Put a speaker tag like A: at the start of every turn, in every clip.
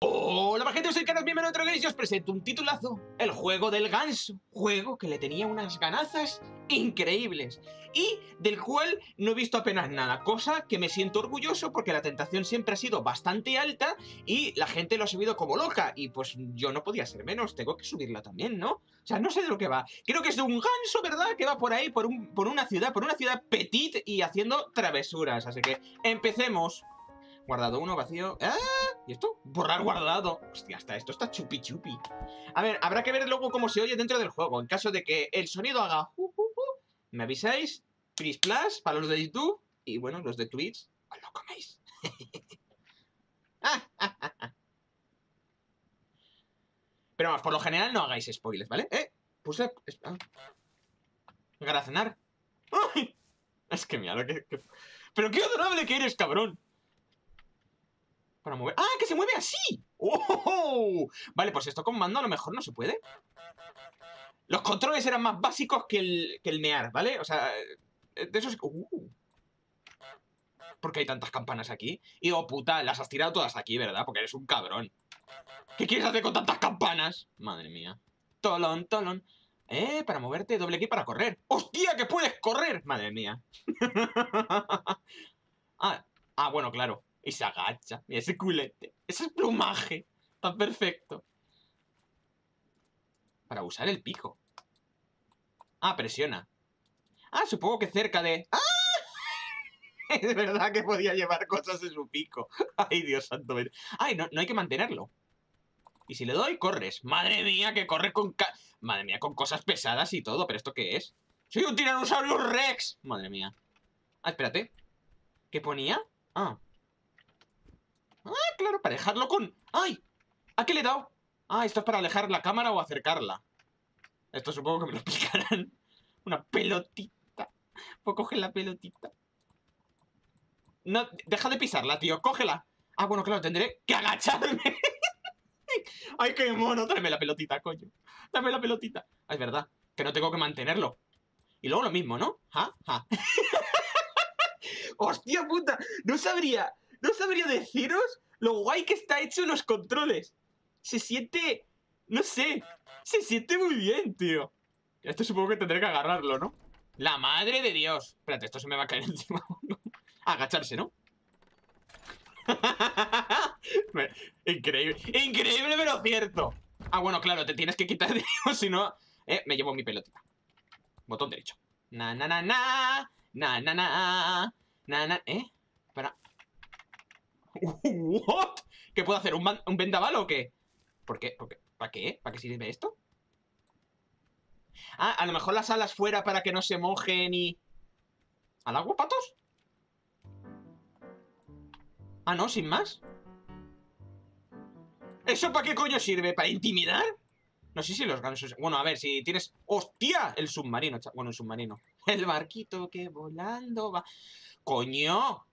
A: Hola gente, soy Caras, bienvenido a otro y os presento un titulazo El juego del ganso Juego que le tenía unas ganazas increíbles Y del cual no he visto apenas nada Cosa que me siento orgulloso porque la tentación siempre ha sido bastante alta Y la gente lo ha subido como loca Y pues yo no podía ser menos, tengo que subirla también, ¿no? O sea, no sé de lo que va Creo que es de un ganso, ¿verdad? Que va por ahí, por, un, por una ciudad, por una ciudad petit Y haciendo travesuras Así que empecemos Guardado uno, vacío. ¡Ah! ¿Y esto? Borrar guardado. Hostia, hasta esto está chupi chupi. A ver, habrá que ver luego cómo se oye dentro del juego. En caso de que el sonido haga... ¿Me avisáis? Please plus para los de YouTube. Y bueno, los de Twitch. ¡Os lo coméis! Pero vamos, por lo general no hagáis spoilers, ¿vale? ¿Eh? Puse... Ah. ¡Ay! Es que mira lo que... Pero qué adorable que eres, cabrón. Para mover... ¡Ah, que se mueve así! ¡Oh! Vale, pues esto con mando a lo mejor no se puede. Los controles eran más básicos que el, que el mear, ¿vale? O sea, eh, de esos... Uh. ¿Por qué hay tantas campanas aquí? Y oh, puta, las has tirado todas aquí, ¿verdad? Porque eres un cabrón. ¿Qué quieres hacer con tantas campanas? Madre mía. Tolón, tolón. Eh, para moverte, doble aquí para correr. ¡Hostia, que puedes correr! Madre mía. ah, ah, bueno, claro. Y se agacha. Mira ese culete. Ese plumaje. Está perfecto. Para usar el pico. Ah, presiona. Ah, supongo que cerca de... ¡Ah! Es verdad que podía llevar cosas en su pico. Ay, Dios santo. Ay, no, no hay que mantenerlo. Y si le doy, corres. Madre mía, que corre con... Madre mía, con cosas pesadas y todo. ¿Pero esto qué es? ¡Soy un tiranosaurio rex! Madre mía. Ah, espérate. ¿Qué ponía? Ah. Ah, claro, para dejarlo con... ¡Ay! ¿A qué le he dado? Ah, esto es para alejar la cámara o acercarla. Esto supongo que me lo explicarán. Una pelotita. Pues coger la pelotita. No, deja de pisarla, tío. Cógela. Ah, bueno, claro, tendré que agacharme. ¡Ay, qué mono! Dame la pelotita, coño. Dame la pelotita. Ah, es verdad, que no tengo que mantenerlo. Y luego lo mismo, ¿no? ¡Ja, ja! ¡Hostia puta! No sabría no sabría deciros lo guay que está hecho los controles. Se siente... No sé. Se siente muy bien, tío. Esto supongo que tendré que agarrarlo, ¿no? La madre de Dios. Espérate, esto se me va a caer encima. Agacharse, ¿no? Increíble. Increíble, pero cierto. Ah, bueno, claro, te tienes que quitar si no... Eh, me llevo mi pelotita. Botón derecho. Na, na, na, na. Na, na, na. Na, na. ¿Eh? ¿Qué puedo hacer? ¿Un, ¿Un, vendaval o qué? ¿Por qué? ¿Para qué? ¿Para qué sirve esto? Ah, a lo mejor las alas fuera para que no se mojen y... ¿Al agua, patos? Ah, no, sin más ¿Eso para qué coño sirve? ¿Para intimidar? No sé si los gansos... Bueno, a ver, si tienes... ¡Hostia! El submarino, bueno, el submarino El barquito que volando va... ¡Coño!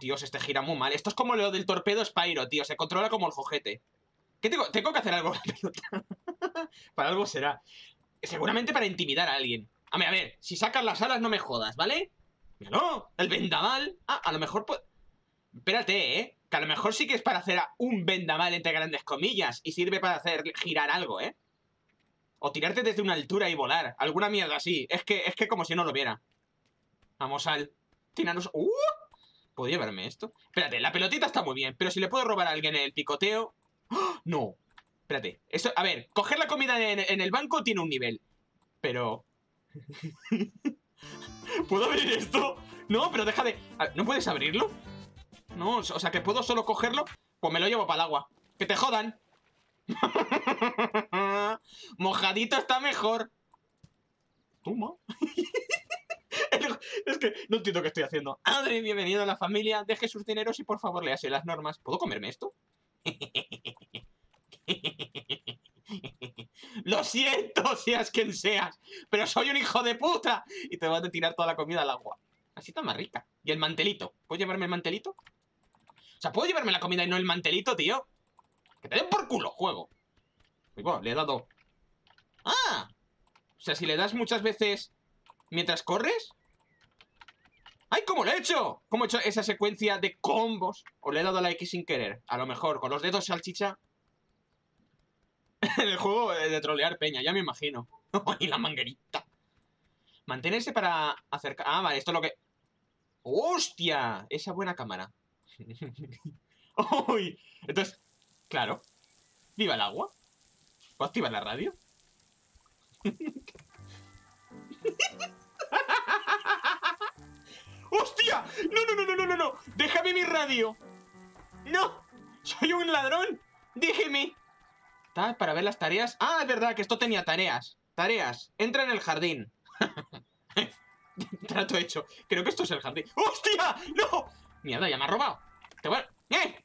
A: Dios, este gira muy mal. Esto es como lo del torpedo Spyro, tío. Se controla como el jojete. ¿Qué tengo? Tengo que hacer algo para algo será. Seguramente para intimidar a alguien. A ver, a ver, si sacas las alas no me jodas, ¿vale? No, el vendaval. Ah, a lo mejor... Espérate, ¿eh? Que a lo mejor sí que es para hacer un vendaval entre grandes comillas. Y sirve para hacer girar algo, ¿eh? O tirarte desde una altura y volar. Alguna mierda así. Es que, es que como si no lo viera. Vamos al... Tiranos... ¡Uh! ¿Puedo llevarme esto? Espérate, la pelotita está muy bien, pero si le puedo robar a alguien el picoteo... ¡Oh! No, espérate. Eso, a ver, coger la comida en, el banco tiene un nivel. Pero... ¿Puedo abrir esto? No, pero deja de... ¿No puedes abrirlo? No, o sea, que puedo solo cogerlo. Pues me lo llevo para el agua. ¡Que te jodan! Mojadito está mejor. Toma. es que no entiendo qué estoy haciendo. Adri, bienvenido a la familia. Deje sus dineros y por favor léase las normas. ¿Puedo comerme esto? Lo siento, seas quien seas, pero soy un hijo de puta. Y te vas a tirar toda la comida al agua. Así está más rica. ¿Y el mantelito? ¿Puedo llevarme el mantelito? O sea, ¿puedo llevarme la comida y no el mantelito, tío? Que te den por culo, juego. le he dado... ¡Ah! O sea, si le das muchas veces mientras corres... ¡Ay, cómo lo he hecho! ¿Cómo he hecho esa secuencia de combos? ¿O le he dado la X sin querer? A lo mejor, con los dedos salchicha. el juego de trolear peña, ya me imagino. y la manguerita. Mantenerse para acercar... Ah, vale, esto es lo que... ¡Hostia! Esa buena cámara. ¡Uy! Entonces, claro. ¿Viva el agua? ¿Puedo activar la radio? ¡Hostia! ¡No, no, no, no, no, no! ¡Déjame mi radio! ¡No! ¡Soy un ladrón! ¡Déjeme! ¿Está para ver las tareas? Ah, es verdad que esto tenía tareas. Tareas. Entra en el jardín. Trato hecho. Creo que esto es el jardín. ¡Hostia! ¡No! Mierda, ya me ha robado. Te voy a... ¡Eh!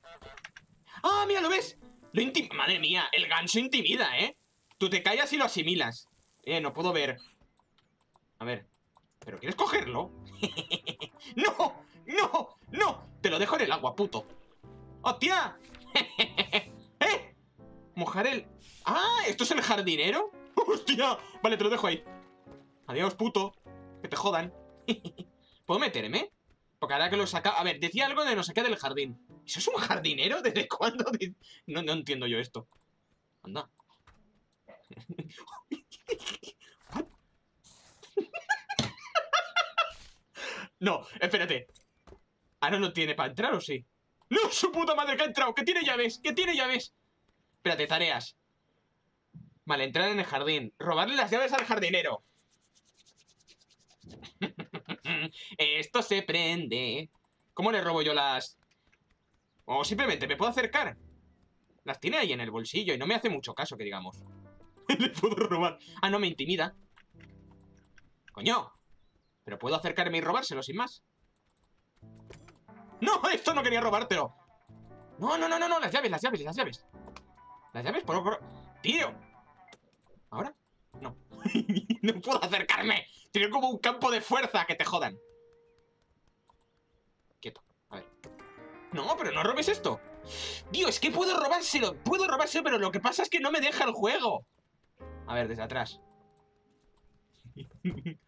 A: ¡Ah, mira, lo ves! Lo intim... Madre mía, el ganso intimida, ¿eh? Tú te callas y lo asimilas. Eh, no puedo ver. A ver. ¿Pero quieres cogerlo? ¡No! ¡No! ¡No! Te lo dejo en el agua, puto. ¡Hostia! ¡Eh! Mojar el... ¡Ah! ¿Esto es el jardinero? ¡Hostia! Vale, te lo dejo ahí. Adiós, puto. Que te jodan. ¿Puedo meterme? Porque ahora que lo saca... A ver, decía algo de no saqué del jardín. ¿Eso es un jardinero? ¿Desde cuándo? No, no entiendo yo esto. Anda. No, espérate. ¿Ahora no tiene para entrar o sí? ¡No, su puta madre que ha entrado! ¡Que tiene llaves! ¡Que tiene llaves! Espérate, tareas. Vale, entrar en el jardín. Robarle las llaves al jardinero. Esto se prende. ¿Cómo le robo yo las...? O simplemente me puedo acercar. Las tiene ahí en el bolsillo y no me hace mucho caso, que digamos. le puedo robar. Ah, no, me intimida. Coño. Pero puedo acercarme y robárselo sin más. ¡No! ¡Esto no quería robártelo! No, no, no, no, no, las llaves, las llaves, las llaves. Las llaves, por... ¡Tío! ¿Ahora? No. no puedo acercarme. Tiene como un campo de fuerza que te jodan. Quieto. A ver. No, pero no robes esto. Tío, es que puedo robárselo. Puedo robárselo, pero lo que pasa es que no me deja el juego. A ver, desde atrás.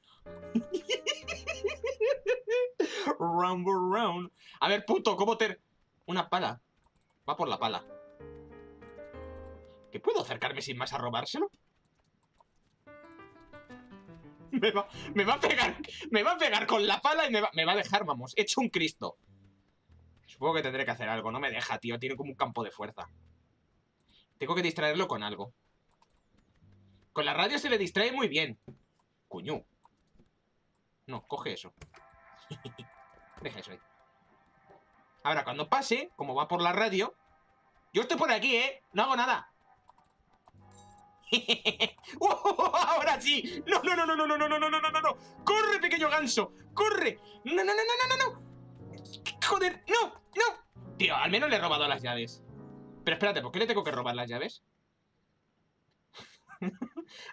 A: round, round. A ver, puto, ¿cómo te...? Una pala. Va por la pala. ¿Que puedo acercarme sin más a robárselo? Me va, me va a pegar, me va a pegar con la pala y me va, me va a dejar, vamos, hecho un Cristo. Supongo que tendré que hacer algo, no me deja, tío, tiene como un campo de fuerza. Tengo que distraerlo con algo. Con la radio se le distrae muy bien. Cuño. No, coge eso. Eso ahí. Ahora, cuando pase, como va por la radio... Yo estoy por aquí, ¿eh? No hago nada. ¡Ahora sí! ¡No, no, no, no, no, no, no, no, no, no, no, no! ¡Corre, pequeño ganso! ¡Corre! ¡No, no, no, no, no, no, no! ¡Joder! ¡No! ¡No! Tío, al menos le he robado las llaves. Pero espérate, ¿por qué le tengo que robar las llaves?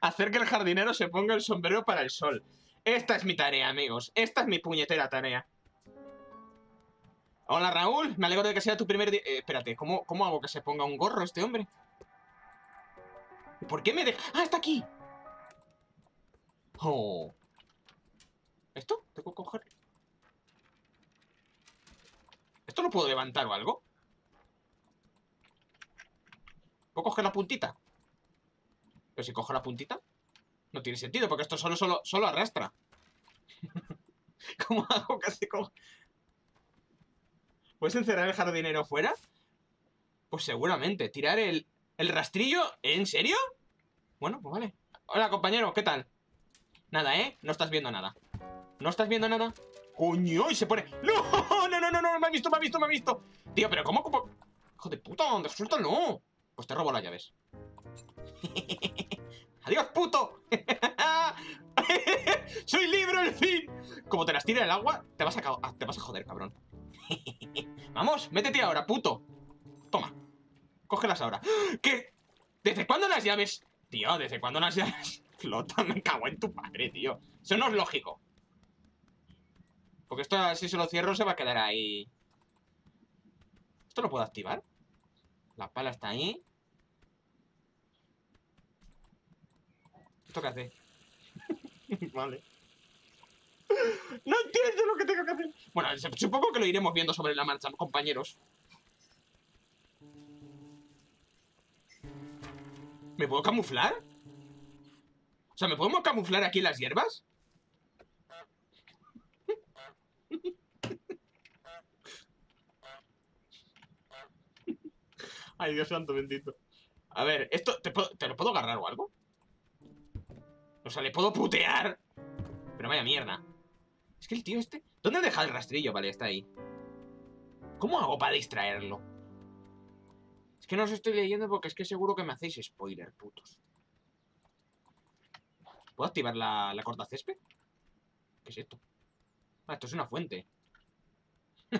A: Hacer que el jardinero se ponga el sombrero para el sol. Esta es mi tarea, amigos. Esta es mi puñetera tarea. Hola, Raúl. Me alegro de que sea tu primer día... Eh, espérate, ¿cómo, ¿cómo hago que se ponga un gorro este hombre? ¿Por qué me deja...? ¡Ah, está aquí! Oh. ¿Esto? ¿Tengo que coger? ¿Esto lo puedo levantar o algo? ¿Puedo coger la puntita? Pero si cojo la puntita No tiene sentido, porque esto solo, solo, solo arrastra ¿Cómo hago que se coja? ¿Puedes encerrar el jardinero fuera? Pues seguramente, tirar el, el rastrillo ¿En serio? Bueno, pues vale Hola compañero, ¿qué tal? Nada, ¿eh? No estás viendo nada ¿No estás viendo nada? ¡Coño! Y se pone... ¡No! ¡No, no, no! no! ¡Me ha visto, me ha visto, me ha visto! Tío, pero ¿cómo? cómo? ¡Hijo de puta! ¿Dónde no! Pues te robo las llaves ¡Adiós, puto! ¡Soy libre al fin! Como te las tire el agua, te vas a, te vas a joder, cabrón. Vamos, métete ahora, puto. Toma. Cógelas ahora. ¿Qué? ¿Desde cuándo las llaves? Tío, ¿desde cuándo las llaves flotan? Me cago en tu padre, tío. Eso no es lógico. Porque esto, si se lo cierro, se va a quedar ahí. ¿Esto lo puedo activar? La pala está ahí. ¿Esto qué hace? vale. No entiendo lo que tengo que hacer. Bueno, supongo que lo iremos viendo sobre la marcha, compañeros. ¿Me puedo camuflar? O sea, ¿me podemos camuflar aquí en las hierbas? Ay, Dios santo bendito. A ver, ¿esto te, te, lo puedo agarrar o algo? O sea, ¿le puedo putear? Pero vaya mierda. Es que el tío este... ¿Dónde deja el rastrillo? Vale, está ahí. ¿Cómo hago para distraerlo? Es que no os estoy leyendo porque es que seguro que me hacéis spoiler, putos. ¿Puedo activar la, la corta césped? ¿Qué es esto? Ah, esto es una fuente.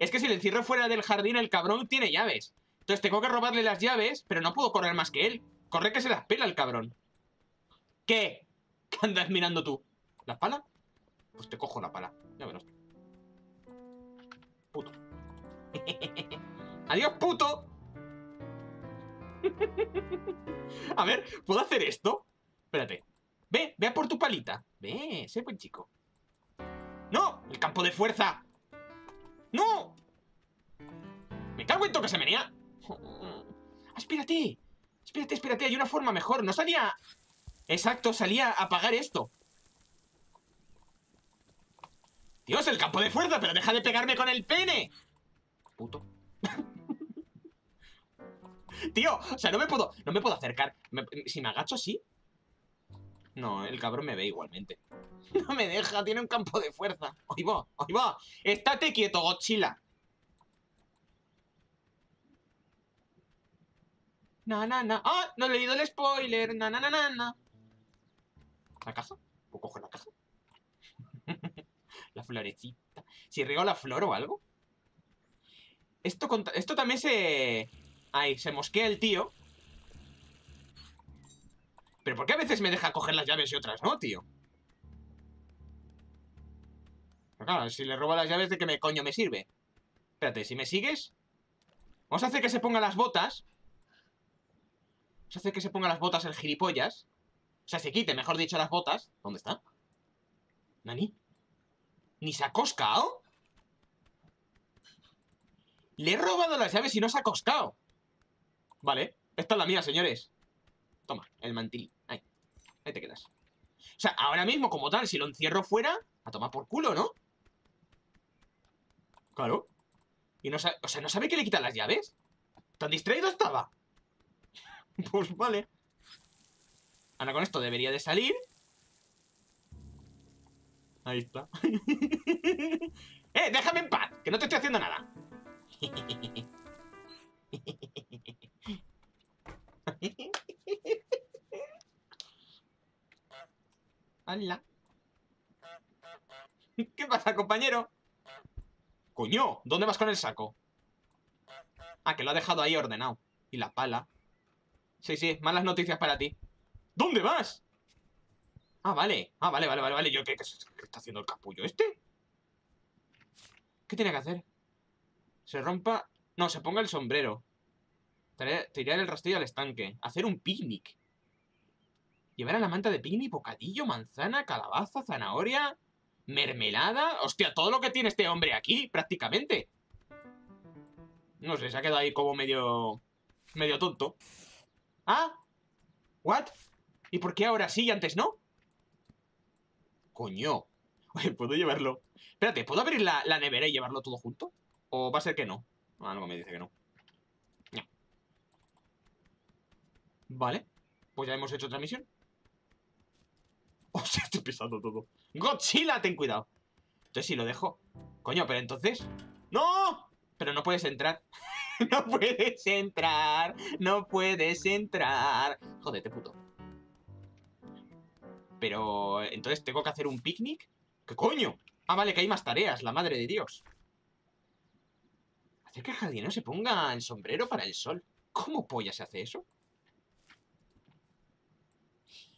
A: es que si le encierro fuera del jardín, el cabrón tiene llaves. Entonces tengo que robarle las llaves, pero no puedo correr más que él. Corre que se las pela el cabrón. ¿Qué? ¿Qué andas mirando tú? ¿La pala? Pues te cojo la pala. Ya verás. Puto. ¡Adiós, puto! a ver, ¿puedo hacer esto? Espérate. Ve, ve a por tu palita. Ve, sé buen chico. ¡No! ¡El campo de fuerza! ¡No! ¡Me cago en todo que se menea! ¡Espérate! Espérate, espérate, hay una forma mejor. No salía... Exacto, salía a apagar esto. Dios, el campo de fuerza, pero deja de pegarme con el pene. Puto. Tío, o sea, no me puedo, no me puedo acercar. si me agacho así. No, el cabrón me ve igualmente. No me deja, tiene un campo de fuerza. Ahí va, ahí va. Estate quieto, Godzilla. Na, na, na. ¡Ah! No he leído el spoiler. Na, na, na, na. ¿La caja? ¿Puedo coger la caja? Si riego la flor o algo. Esto, esto también se... Ahí, se mosquea el tío. Pero ¿por qué a veces me deja coger las llaves y otras no, tío? claro, si le robo las llaves, ¿de qué me coño me sirve? Espérate, si me sigues... Vamos a hacer que se ponga las botas. Vamos a hacer que se ponga las botas el gilipollas. O sea, se quite, mejor dicho, las botas. ¿Dónde está? ¿Nani? ¿Ni se ha coscado? Le he robado las llaves y no se ha coscado. Vale, esta es la mía, señores. Toma, el mantil. Ahí, ahí te quedas. O sea, ahora mismo, como tal, si lo encierro fuera, a tomar por culo, ¿no? Claro. Y no sabe, o sea, ¿no sabe que le quitan las llaves? ¿Tan distraído estaba? pues vale. Ahora con esto debería de salir. Ahí está. ¡Eh! ¡Déjame en paz! Que no te estoy haciendo nada. ¡Hala! ¿Qué pasa, compañero? Coño, ¿dónde vas con el saco? Ah, que lo ha dejado ahí ordenado. Y la pala. Sí, sí, malas noticias para ti. ¿Dónde vas? Ah, vale. Ah, vale, vale, vale, vale. Yo, ¿qué, qué, está haciendo el capullo este? ¿Qué tiene que hacer? Se rompa... No, se ponga el sombrero. Tirar el rastrillo al estanque. Hacer un picnic. Llevar a la manta de picnic, bocadillo, manzana, calabaza, zanahoria, mermelada. Hostia, todo lo que tiene este hombre aquí, prácticamente. No sé, se ha quedado ahí como medio... Medio tonto. ¿Ah? ¿What? ¿Y por qué ahora sí y antes no? Coño. ¿puedo llevarlo? Espérate, ¿puedo abrir la, nevera y llevarlo todo junto? ¿O va a ser que no? Algo me dice que no. Vale. Pues ya hemos hecho otra misión. Hostia, estoy pisando todo. ¡Godzilla! Ten cuidado. Entonces si lo dejo. Coño, pero entonces. ¡No! Pero no puedes entrar. no puedes entrar. No puedes entrar. Jódete, puto. Pero. Entonces tengo que hacer un picnic. ¿Qué coño? Ah, vale, que hay más tareas, la madre de Dios. Hacer que el jardinero se ponga el sombrero para el sol. ¿Cómo polla se hace eso?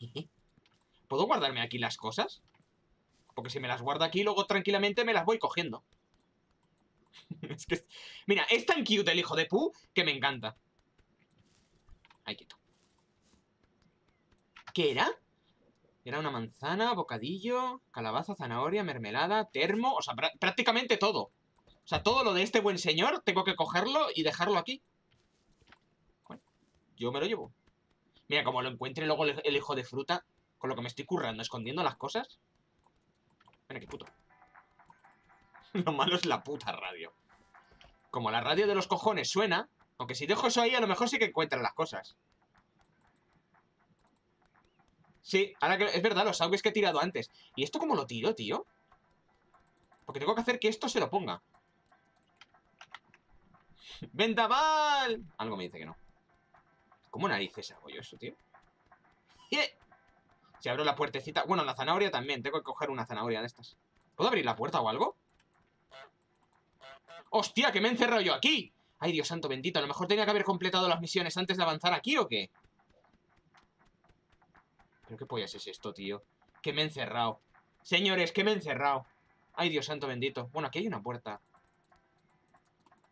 A: ¿Puedo guardarme aquí las cosas? Porque si me las guardo aquí, luego tranquilamente me las voy cogiendo. Mira, es tan cute el hijo de Pu que me encanta. Ahí quieto. ¿Qué era? Era una manzana, bocadillo, calabaza, zanahoria, mermelada, termo... O sea, prácticamente todo. O sea, todo lo de este buen señor tengo que cogerlo y dejarlo aquí. Bueno, yo me lo llevo. Mira, como lo encuentre luego el hijo de fruta, con lo que me estoy currando, escondiendo las cosas. Mira, qué puto. Lo malo es la puta radio. Como la radio de los cojones suena, aunque si dejo eso ahí, a lo mejor sí que encuentran las cosas. Sí, ahora que... Es verdad, los auges que he tirado antes. ¿Y esto cómo lo tiro, tío? Porque tengo que hacer que esto se lo ponga. ¡Vendaval! Algo me dice que no. ¿Cómo narices hago yo eso, tío? Si abro la puertecita... Bueno, la zanahoria también. Tengo que coger una zanahoria de estas. ¿Puedo abrir la puerta o algo? ¡Hostia, que me he encerrado yo aquí! Ay, Dios santo bendito. A lo mejor tenía que haber completado las misiones antes de avanzar aquí, ¿o qué? ¿Pero qué pollas es esto, tío? Que me he encerrado. Señores, que me he encerrado. Ay, Dios santo bendito. Bueno, aquí hay una puerta.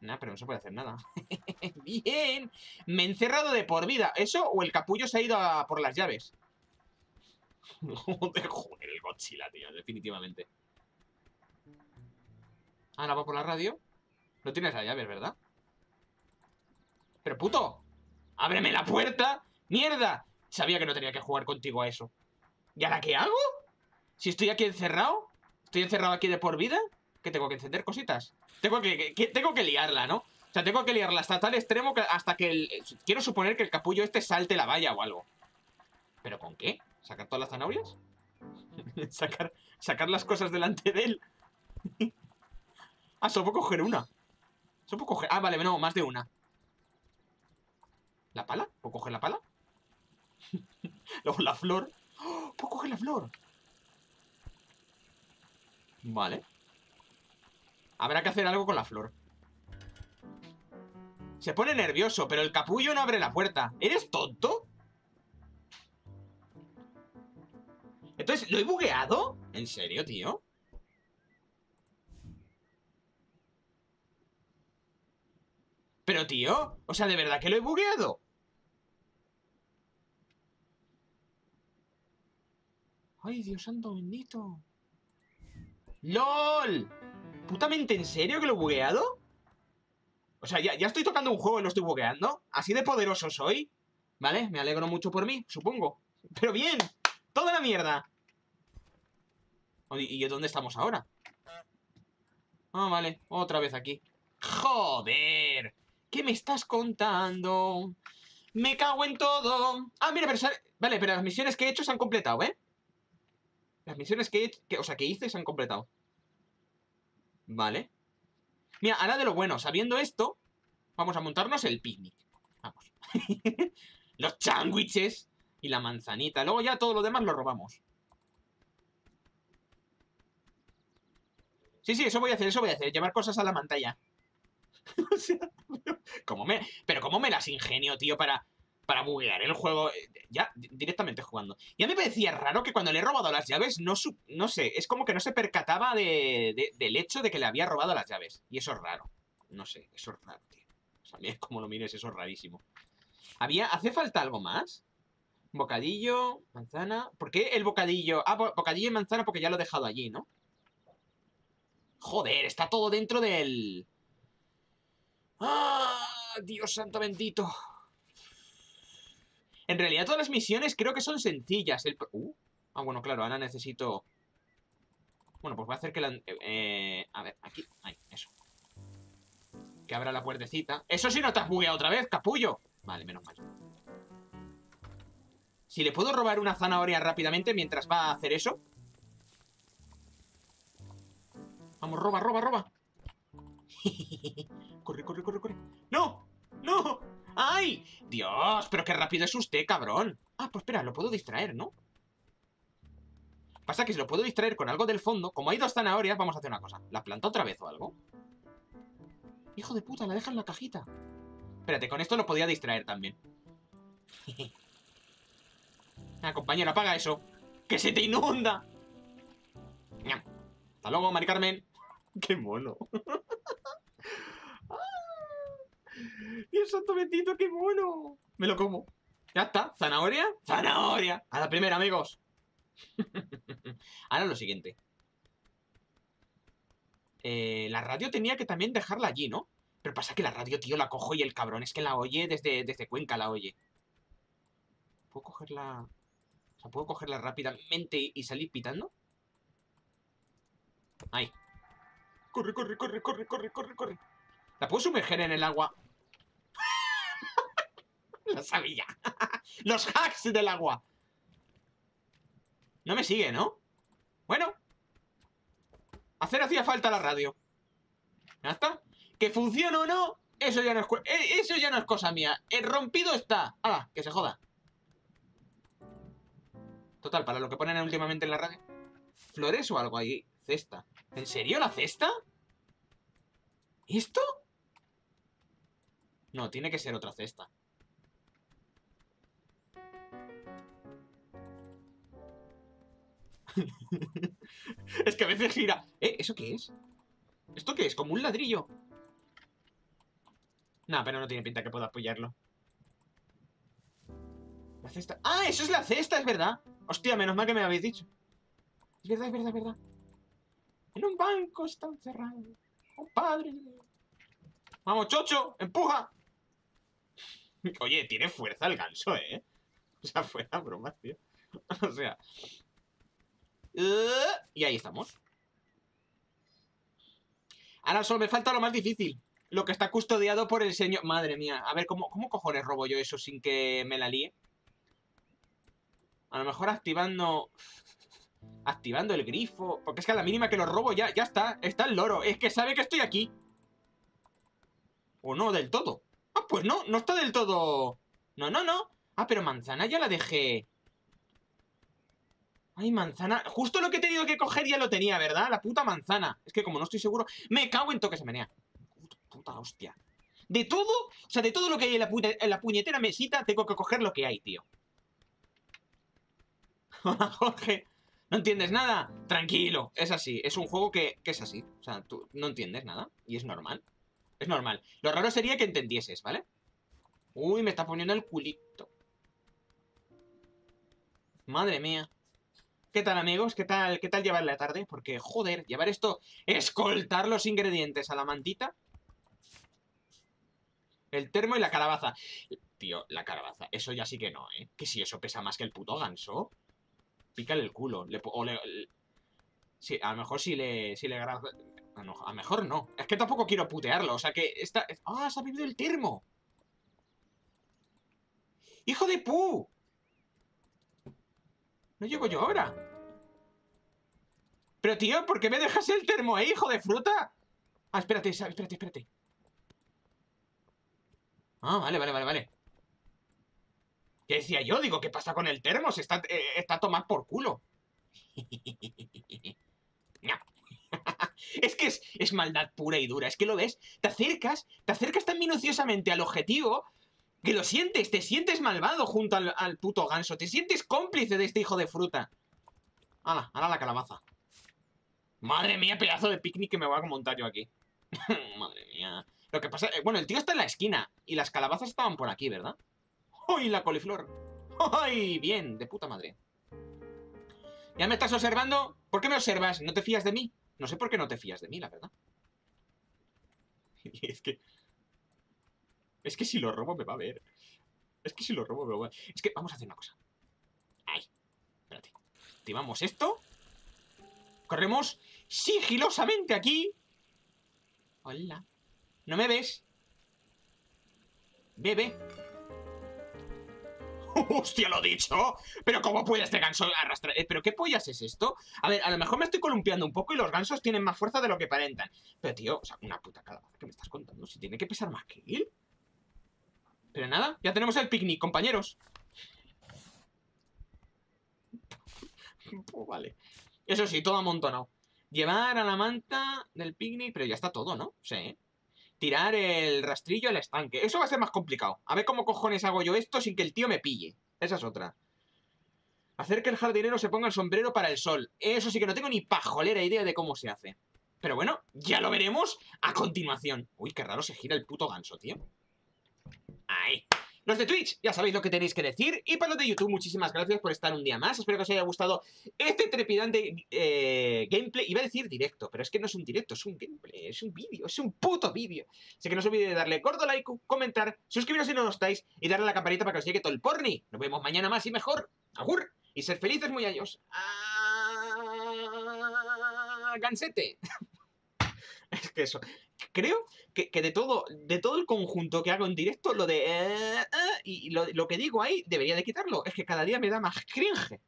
A: Nah, pero no se puede hacer nada. ¡Bien! Me he encerrado de por vida. ¿Eso o el capullo se ha ido por las llaves? Joder, joder, el Godzilla, tío, definitivamente. Ahora va por la radio. No tienes la llave, ¿verdad? ¡Pero puto! ¡Ábreme la puerta! ¡Mierda! Sabía que no tenía que jugar contigo a eso. ¿Y ahora qué hago? Si estoy aquí encerrado, estoy encerrado aquí de por vida, ¿qué tengo que encender cositas? Tengo que, tengo que liarla, ¿no? O sea, tengo que liarla hasta tal extremo que hasta que el, quiero suponer que el capullo este salte la valla o algo. ¿Pero con qué? ¿Sacar todas las zanahorias? sacar, sacar las cosas delante de él. ah, solo puedo coger una. Solo puedo coger... Ah, vale, no, más de una. ¿La pala? ¿Puedo coger la pala? Luego la flor. ¡Oh! ¿Puedo coger la flor? Vale. Habrá que hacer algo con la flor. Se pone nervioso, pero el capullo no abre la puerta. ¿Eres tonto? Entonces, ¿lo he bugueado? ¿En serio, tío? Pero, tío, o sea, ¿de verdad que lo he bugueado? ¡Ay, Dios santo bendito! ¡LOL! ¿Putamente en serio que lo he bugueado? O sea, ya, ya estoy tocando un juego y lo estoy bugueando. ¿Así de poderoso soy? Vale, me alegro mucho por mí, supongo. Pero bien, toda la mierda. ¿Y dónde estamos ahora? Ah, vale, otra vez aquí. ¡Joder! ¿Qué me estás contando? Me cago en todo. Ah, mira, pero... Vale, pero las misiones que he hecho se han completado, ¿eh? Las misiones que, o sea, que hice se han completado. Vale. Mira, ahora de lo bueno, sabiendo esto, vamos a montarnos el picnic. Vamos. Los sándwiches y la manzanita. Luego ya todo lo demás lo robamos. Sí, sí, eso voy a hacer, eso voy a hacer. Llevar cosas a la pantalla. o sea, ¿cómo me, pero cómo me las ingenio, tío, para, para buguear el juego eh, ya directamente jugando. Y a mí me parecía raro que cuando le he robado las llaves, no, no sé, es como que no se percataba de, del hecho de que le había robado las llaves. Y eso es raro. No sé, eso es raro, tío. O sea, mira como lo mires, eso es rarísimo. ¿Había, ¿Hace falta algo más? Bocadillo, manzana... ¿Por qué el bocadillo? Ah, bocadillo y manzana porque ya lo he dejado allí, ¿no? Joder, está todo dentro del... ¡Ah! Dios santo bendito. En realidad todas las misiones creo que son sencillas. Uh, ah, bueno, claro, ahora necesito... Bueno, pues voy a hacer que la... Eh, a ver, aquí. Ahí, eso. Que abra la puertecita. ¡Eso sí no te has bugueado otra vez, capullo! Vale, menos mal. Si le puedo robar una zanahoria rápidamente mientras va a hacer eso... Vamos, roba, roba, roba. corre, corre, corre, corre. ¡No! ¡No! ¡Ay! ¡Dios! Pero qué rápido es usted, cabrón. Ah, pues espera, lo puedo distraer, ¿no? Pasa que si lo puedo distraer con algo del fondo, como hay dos zanahorias, vamos a hacer una cosa. ¿La planta otra vez o algo? Hijo de puta, la deja en la cajita. Espérate, con esto lo podía distraer también. ah, compañero, apaga eso. ¡Que se te inunda! Hasta luego, Mari Carmen. ¡Qué mono! ¡Dios santo bendito, qué mono! Me lo como. Ya está. ¿Zanahoria? ¡Zanahoria! A la primera, amigos. Ahora lo siguiente. Eh, la radio tenía que también dejarla allí, ¿no? Pero pasa que la radio, tío, la cojo y el cabrón es que la oye desde, desde Cuenca, la oye. ¿Puedo cogerla...? O sea, ¿puedo cogerla rápidamente y salir pitando? Ahí. Corre, corre, corre, corre, corre, corre, corre. ¿La puedo sumerger en el agua? Lo sabía. Los hacks del agua. No me sigue, ¿no? Bueno. Hacer hacía falta la radio. ¿Ya está? Que funcione o no, eso ya no es, eh, eso ya no es cosa mía. El rompido está. ¡Hala! Que se joda. Total, para lo que ponen últimamente en la radio. ¿Flores o algo ahí? Cesta. ¿En serio la cesta? ¿Esto? No, tiene que ser otra cesta. es que a veces gira. ¿Eh? ¿Eso qué es? ¿Esto qué es? ¿Como un ladrillo? No, pero no tiene pinta que pueda apoyarlo. La cesta. ¡Ah! ¡Eso es la cesta! Es verdad. Hostia, menos mal que me habéis dicho. Es verdad, es verdad, es verdad. En un banco está encerrado. Oh, padre. Vamos, chocho, empuja. Oye, tiene fuerza el ganso, ¿eh? O sea, fuera broma, tío. o sea. Y ahí estamos. Ahora solo me falta lo más difícil. Lo que está custodiado por el señor... Madre mía. A ver, ¿cómo, ¿cómo cojones robo yo eso sin que me la líe? A lo mejor activando... Activando el grifo. Porque es que a la mínima que lo robo ya, ya está. Está el loro. Es que sabe que estoy aquí. O no, del todo. Ah, pues no, no está del todo... No, no, no. Ah, pero manzana ya la dejé... Ay, manzana. Justo lo que he tenido que coger ya lo tenía, ¿verdad? La puta manzana. Es que como no estoy seguro... Me cago en toque se menea. Puta, hostia. De todo, o sea, de todo lo que hay en la, en la puñetera mesita, tengo que coger lo que hay, tío. Jorge. ¿No entiendes nada? Tranquilo, es así. Es un juego que, que, es así. O sea, tú no entiendes nada. Y es normal. Es normal. Lo raro sería que entendieses, ¿vale? Uy, me está poniendo el culito. Madre mía. ¿Qué tal, amigos? ¿Qué tal, qué tal llevar la tarde? Porque, joder, llevar esto... Escoltar los ingredientes a la mantita. El termo y la calabaza. Tío, la calabaza. Eso ya sí que no, ¿eh? Que si eso pesa más que el puto ganso. Pícale el culo. Le, o le, sí, a lo mejor si le... Si le a lo mejor no. Es que tampoco quiero putearlo. O sea que esta... ¡Ah, se ha bebido el termo! ¡Hijo de pu! No llego yo ahora. Pero tío, ¿por qué me dejas el termo ahí, hijo de fruta? Ah, espérate, espérate, espérate. Ah, vale, vale, vale, vale. ¿Qué decía yo? Digo, ¿qué pasa con el termo? Se está, eh, está a tomar por culo. es que es, es, maldad pura y dura. Es que lo ves, te acercas, te acercas tan minuciosamente al objetivo que lo sientes, te sientes malvado junto al, puto ganso. Te sientes cómplice de este hijo de fruta. ¡Hala! ¡Hala la calabaza! Madre mía, pedazo de picnic que me voy a montar yo aquí. Madre mía. Lo que pasa... Eh, bueno, el tío está en la esquina. Y las calabazas estaban por aquí, ¿verdad? ¡Uy, la coliflor! ¡Ay! Bien, de puta madre. ¿Ya me estás observando? ¿Por qué me observas? ¿No te fías de mí? No sé por qué no te fías de mí, la verdad. Es que... Es que si lo robo me va a ver. Es que si lo robo me va a ver. Es que vamos a hacer una cosa. Ahí. Espérate. Activamos esto. Corremos sigilosamente aquí. Hola. ¿No me ves? Bebe. ¡Hostia, lo dicho! ¿Pero cómo puede este ganso arrastrar? Eh, ¿Pero qué pollas es esto? A ver, a lo mejor me estoy columpiando un poco y los gansos tienen más fuerza de lo que aparentan. Pero, tío, o sea, una puta calabaza que me estás contando. Si tiene que pesar más que él. Pero nada, ya tenemos el picnic, compañeros. Vale. Eso sí, todo amontonado. Llevar a la manta del picnic, pero ya está todo, ¿no? Sí. Tirar el rastrillo al estanque. Eso va a ser más complicado. A ver cómo cojones hago yo esto sin que el tío me pille. Esa es otra. Hacer que el jardinero se ponga el sombrero para el sol. Eso sí que no tengo ni pajolera idea de cómo se hace. Pero bueno, ya lo veremos a continuación. Uy, qué raro se gira el puto ganso, tío. Los de Twitch, ya sabéis lo que tenéis que decir. Y para los de YouTube, muchísimas gracias por estar un día más. Espero que os haya gustado este trepidante eh, gameplay. Iba a decir directo, pero es que no es un directo, es un gameplay, es un vídeo, es un puto vídeo. Así que no os olvidéis de darle corto like, comentar, suscribiros si no lo estáis y darle a la campanita para que os llegue todo el porni. Nos vemos mañana más y mejor. Agur. Y ser felices, muy años. Ah, gansete. es que eso creo que, de todo de todo el conjunto que hago en directo, lo de... Eh, eh, y lo, lo que digo ahí, debería de quitarlo. Es que cada día me da más cringe.